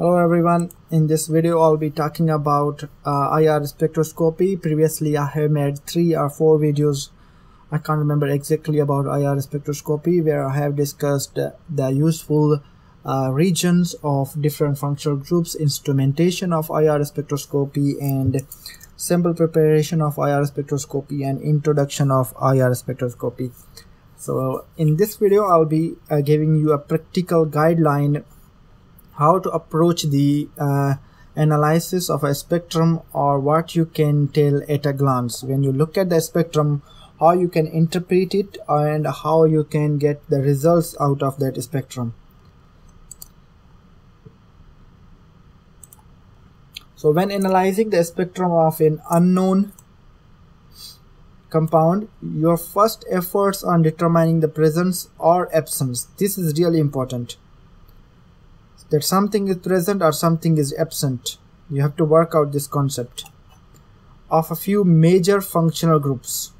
Hello everyone, in this video I'll be talking about uh, IR spectroscopy. Previously I have made three or four videos, I can't remember exactly about IR spectroscopy where I have discussed the useful uh, regions of different functional groups, instrumentation of IR spectroscopy and sample preparation of IR spectroscopy and introduction of IR spectroscopy. So in this video I'll be uh, giving you a practical guideline how to approach the uh, analysis of a spectrum or what you can tell at a glance. When you look at the spectrum how you can interpret it and how you can get the results out of that spectrum. So when analyzing the spectrum of an unknown compound your first efforts on determining the presence or absence. This is really important that something is present or something is absent. You have to work out this concept of a few major functional groups.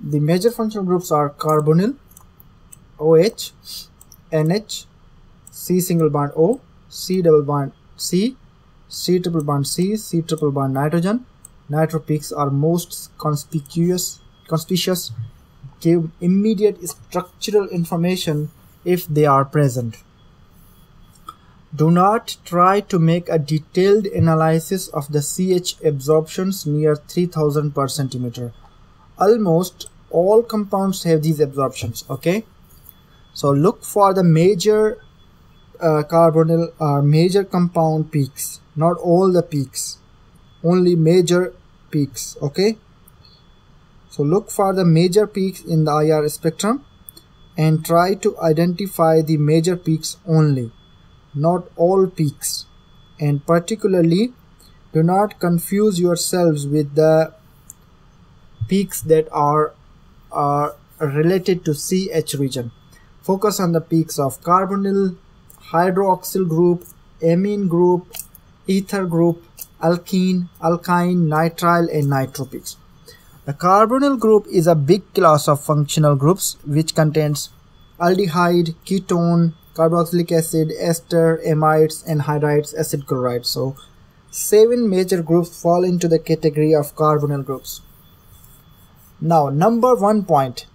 The major functional groups are carbonyl, OH, NH, C single bond O, C double bond C, C triple bond C, C triple bond nitrogen. Nitropeaks are most conspicuous, conspicuous, give immediate structural information if they are present. Do not try to make a detailed analysis of the CH absorptions near 3000 per centimeter. Almost all compounds have these absorptions, okay? So look for the major uh, carbonyl or uh, major compound peaks, not all the peaks, only major peaks, okay? So look for the major peaks in the IR spectrum and try to identify the major peaks only not all peaks and particularly do not confuse yourselves with the peaks that are, are related to CH region. Focus on the peaks of carbonyl, hydroxyl group, amine group, ether group, alkene, alkyne, nitrile and nitropeaks. The carbonyl group is a big class of functional groups which contains aldehyde, ketone, carboxylic acid, ester, amides, anhydrides, acid chloride. So seven major groups fall into the category of carbonyl groups. Now number one point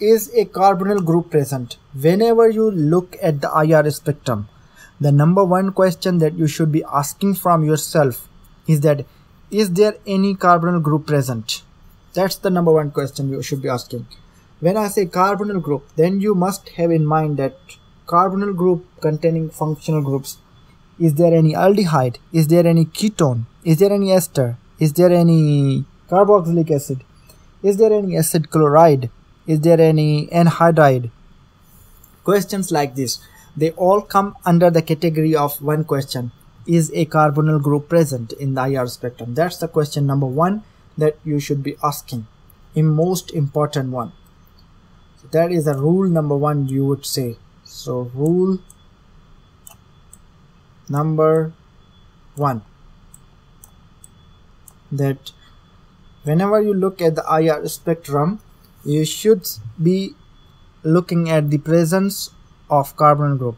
is a carbonyl group present whenever you look at the IR spectrum. The number one question that you should be asking from yourself is that is there any carbonyl group present? That's the number one question you should be asking. When I say carbonyl group, then you must have in mind that carbonyl group containing functional groups. Is there any aldehyde? Is there any ketone? Is there any ester? Is there any carboxylic acid? Is there any acid chloride? Is there any anhydride? Questions like this, they all come under the category of one question. Is a carbonyl group present in the IR spectrum? That's the question number one that you should be asking. A most important one. So that is a rule number one you would say so rule number one that whenever you look at the IR spectrum you should be looking at the presence of carbonyl group.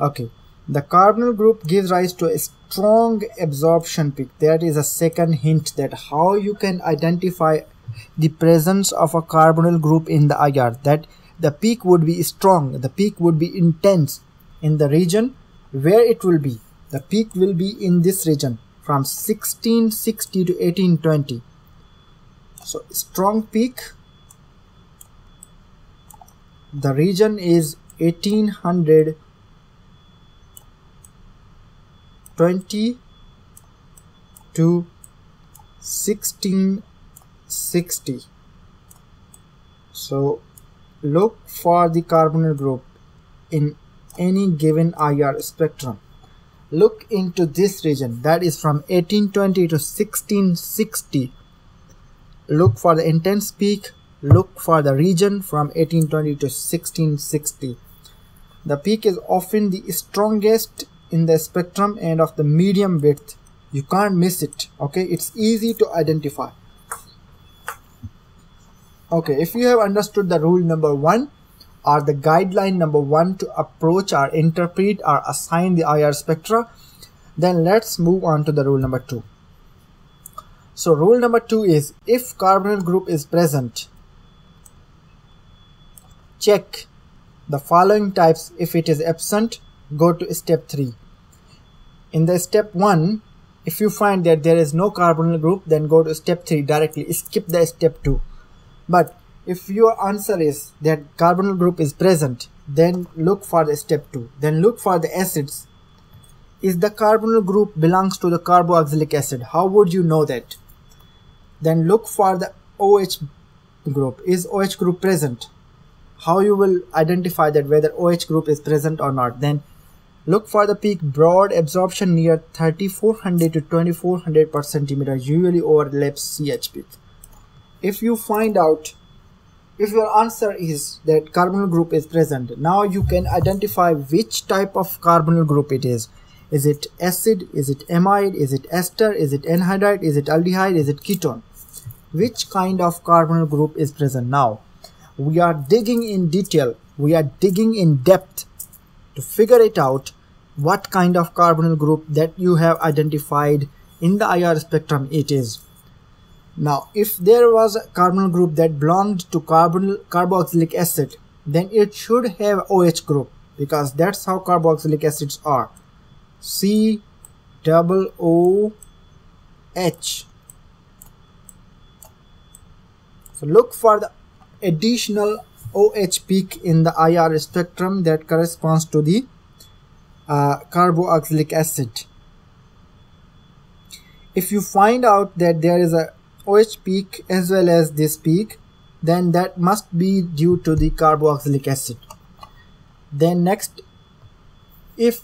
Okay the carbonyl group gives rise to a strong absorption peak. That is a second hint that how you can identify the presence of a carbonyl group in the IR that the peak would be strong, the peak would be intense in the region where it will be. The peak will be in this region from 1660 to 1820. So strong peak, the region is 1820 to 1660. So Look for the carbonyl group in any given IR spectrum. Look into this region that is from 1820 to 1660. Look for the intense peak. Look for the region from 1820 to 1660. The peak is often the strongest in the spectrum and of the medium width. You can't miss it. Okay, it's easy to identify okay if you have understood the rule number one or the guideline number one to approach or interpret or assign the IR spectra. Then let's move on to the rule number two. So rule number two is if carbonyl group is present, check the following types if it is absent, go to step three. In the step one, if you find that there is no carbonyl group, then go to step three directly, skip the step two. But if your answer is that carbonyl group is present then look for the step 2 then look for the acids. Is the carbonyl group belongs to the carboxylic acid? How would you know that? Then look for the OH group. Is OH group present? How you will identify that whether OH group is present or not? Then look for the peak broad absorption near 3400 to 2400 per centimeter usually overlaps CH peak if you find out if your answer is that carbonyl group is present now you can identify which type of carbonyl group it is. Is it acid? Is it amide? Is it ester? Is it anhydride? Is it aldehyde? Is it ketone? Which kind of carbonyl group is present? Now we are digging in detail. We are digging in depth to figure it out what kind of carbonyl group that you have identified in the IR spectrum it is now, if there was a carbonyl group that belonged to carbonyl carboxylic acid, then it should have OH group because that's how carboxylic acids are. C double O H. So look for the additional OH peak in the IR spectrum that corresponds to the uh, carboxylic acid. If you find out that there is a OH peak as well as this peak then that must be due to the carboxylic acid. Then next if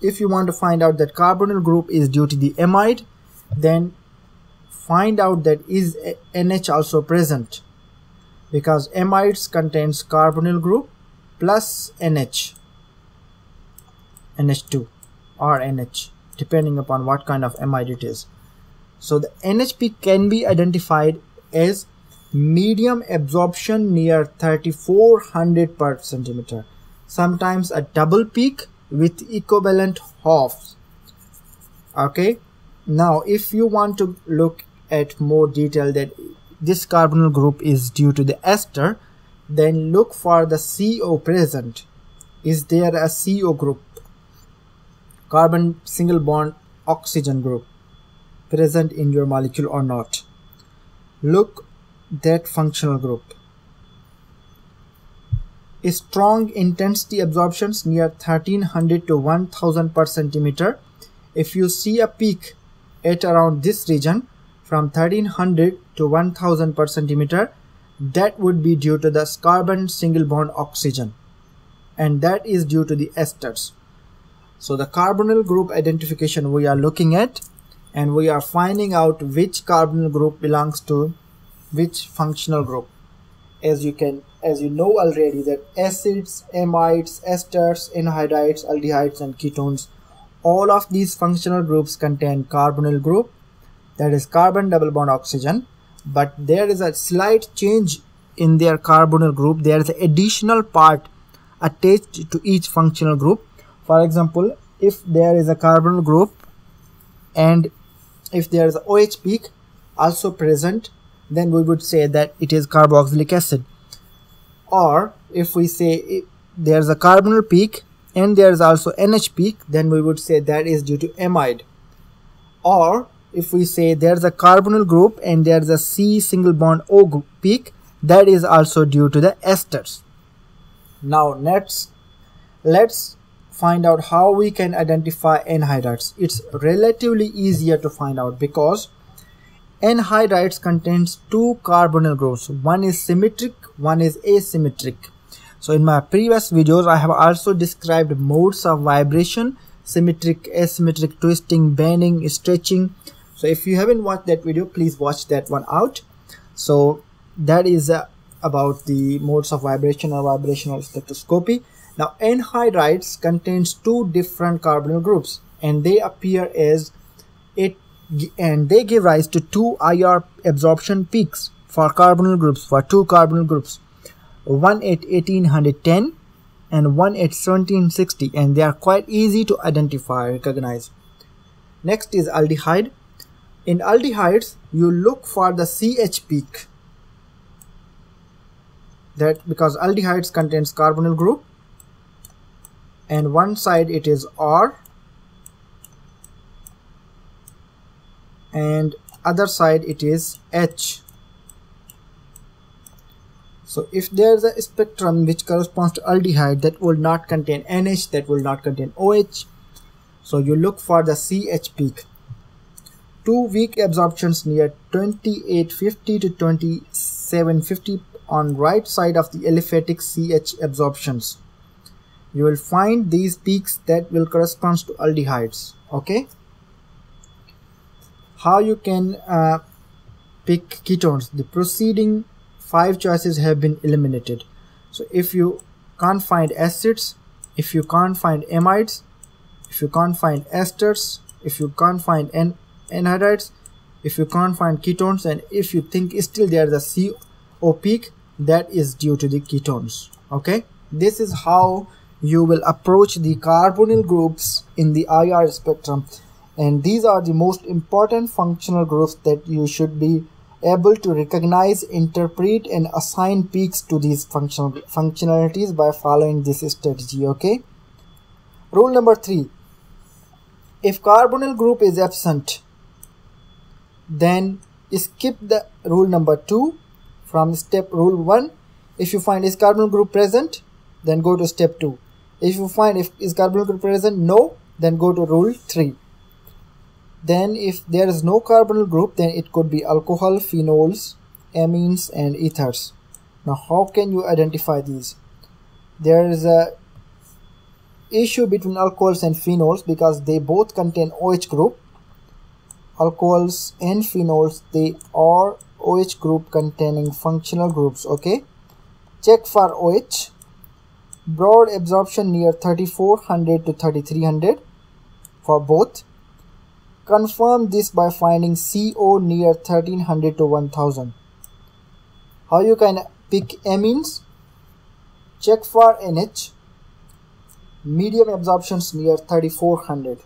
if you want to find out that carbonyl group is due to the amide then find out that is NH also present because amides contains carbonyl group plus NH NH2 or NH depending upon what kind of amide it is so the NH peak can be identified as medium absorption near 3400 per centimeter. Sometimes a double peak with equivalent halves. Okay. Now if you want to look at more detail that this carbonyl group is due to the ester, then look for the CO present. Is there a CO group? Carbon single bond oxygen group present in your molecule or not. Look that functional group. A strong intensity absorptions near 1300 to 1000 per centimeter. If you see a peak at around this region from 1300 to 1000 per centimeter, that would be due to the carbon single bond oxygen and that is due to the esters. So the carbonyl group identification we are looking at and we are finding out which carbonyl group belongs to which functional group. As you can as you know already that acids amides esters anhydrides aldehydes and ketones all of these functional groups contain carbonyl group that is carbon double bond oxygen. But there is a slight change in their carbonyl group. There is an additional part attached to each functional group. For example if there is a carbonyl group and if there is OH peak also present then we would say that it is carboxylic acid. Or if we say there's a carbonyl peak and there's also NH peak then we would say that is due to amide. Or if we say there's a carbonyl group and there's a C single bond O peak that is also due to the esters. Now let's let's find out how we can identify anhydrides. It's relatively easier to find out because anhydrides contains two carbonyl groups. One is symmetric, one is asymmetric. So in my previous videos, I have also described modes of vibration, symmetric, asymmetric, twisting, bending, stretching. So if you haven't watched that video, please watch that one out. So that is uh, about the modes of vibration or vibrational spectroscopy. Now anhydrides contains two different carbonyl groups and they appear as it and they give rise to two IR absorption peaks for carbonyl groups for two carbonyl groups. one at 1810 and one at 1760 and they are quite easy to identify recognize. Next is aldehyde. In aldehydes you look for the ch peak. That because aldehydes contains carbonyl group and one side it is R and other side it is H. So if there is a spectrum which corresponds to aldehyde that will not contain NH that will not contain OH so you look for the CH peak. Two weak absorptions near 2850 to 2750 on right side of the aliphatic CH absorptions you will find these peaks that will correspond to aldehydes okay? How you can uh, pick ketones? The preceding five choices have been eliminated. So if you can't find acids if you can't find amides if you can't find esters if you can't find an anhydrides if you can't find ketones and if you think still there is a CO peak that is due to the ketones okay? This is how you will approach the carbonyl groups in the IR spectrum. And these are the most important functional groups that you should be able to recognize, interpret and assign peaks to these functional functionalities by following this strategy okay? Rule number three. If carbonyl group is absent then skip the rule number two from step rule one. If you find is carbonyl group present then go to step two if you find if is carbonyl group present no then go to rule 3 then if there is no carbonyl group then it could be alcohol phenols amines and ethers. Now how can you identify these? There is a issue between alcohols and phenols because they both contain OH group. Alcohols and phenols they are OH group containing functional groups okay? Check for OH broad absorption near 3400 to 3300 for both. Confirm this by finding CO near 1300 to 1000 how you can pick amines? Check for NH medium absorptions near 3400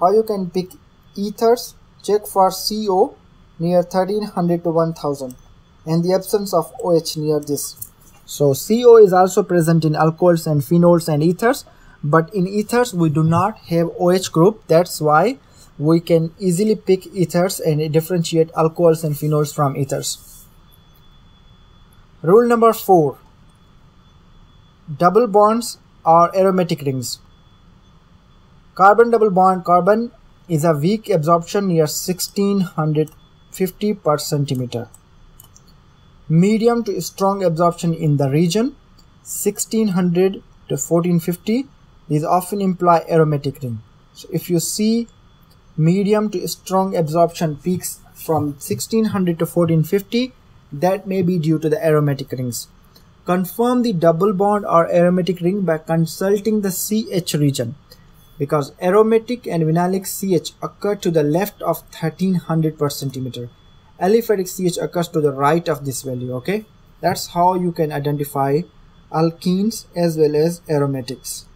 how you can pick ethers? Check for CO near 1300 to 1000 and the absence of OH near this so CO is also present in alcohols and phenols and ethers but in ethers we do not have OH group that's why we can easily pick ethers and differentiate alcohols and phenols from ethers. Rule number 4 Double bonds are aromatic rings. Carbon double bond carbon is a weak absorption near 1650 per centimeter medium to strong absorption in the region 1600 to 1450 these often imply aromatic ring. So if you see medium to strong absorption peaks from 1600 to 1450 that may be due to the aromatic rings. Confirm the double bond or aromatic ring by consulting the ch region because aromatic and vinylic ch occur to the left of 1300 per centimeter aliphatic CH occurs to the right of this value okay? That's how you can identify alkenes as well as aromatics.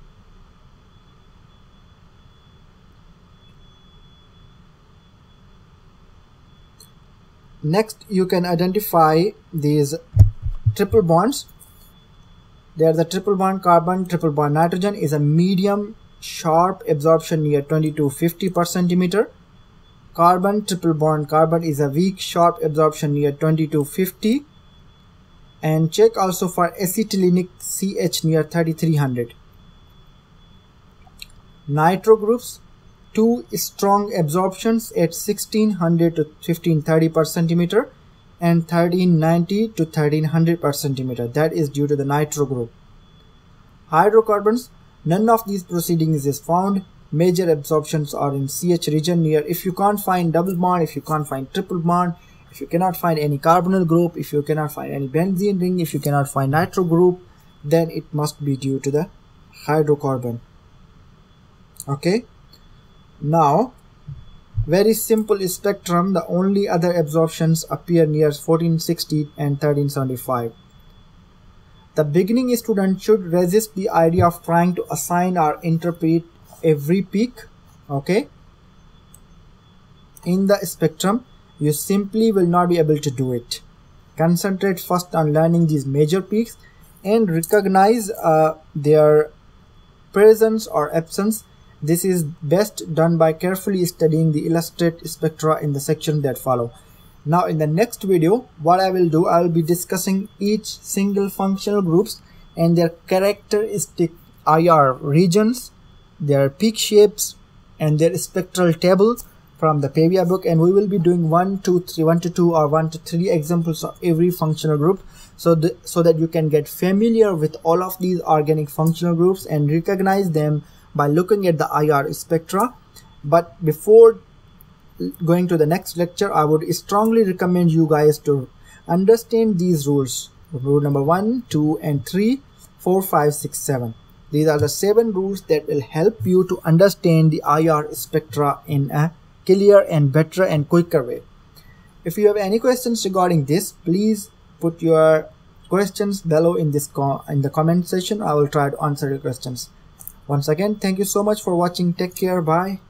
Next you can identify these triple bonds. They are the triple bond carbon triple bond nitrogen is a medium sharp absorption near twenty 2250 per centimeter Carbon triple bond carbon is a weak sharp absorption near 2250 and check also for acetylenic CH near 3300. Nitro groups two strong absorptions at 1600 to 1530 per centimeter and 1390 to 1300 per centimeter that is due to the nitro group. Hydrocarbons none of these proceedings is found major absorptions are in CH region near if you can't find double bond if you can't find triple bond if you cannot find any carbonyl group if you cannot find any benzene ring if you cannot find nitro group then it must be due to the hydrocarbon. Okay? Now very simple spectrum the only other absorptions appear near 1460 and 1375 the beginning student should resist the idea of trying to assign or interpret every peak okay? In the spectrum you simply will not be able to do it. Concentrate first on learning these major peaks and recognize uh, their presence or absence. This is best done by carefully studying the illustrated spectra in the section that follow. Now in the next video what i will do i will be discussing each single functional groups and their characteristic ir regions their peak shapes and their spectral table from the Pavia book and we will be doing one, two, three, one to two or one to three examples of every functional group so, the, so that you can get familiar with all of these organic functional groups and recognize them by looking at the IR spectra. But before going to the next lecture, I would strongly recommend you guys to understand these rules. Rule number one, two, and three, four, five, six, seven. These are the seven rules that will help you to understand the IR spectra in a clear and better and quicker way. If you have any questions regarding this, please put your questions below in this in the comment section. I will try to answer your questions. Once again, thank you so much for watching. Take care. Bye.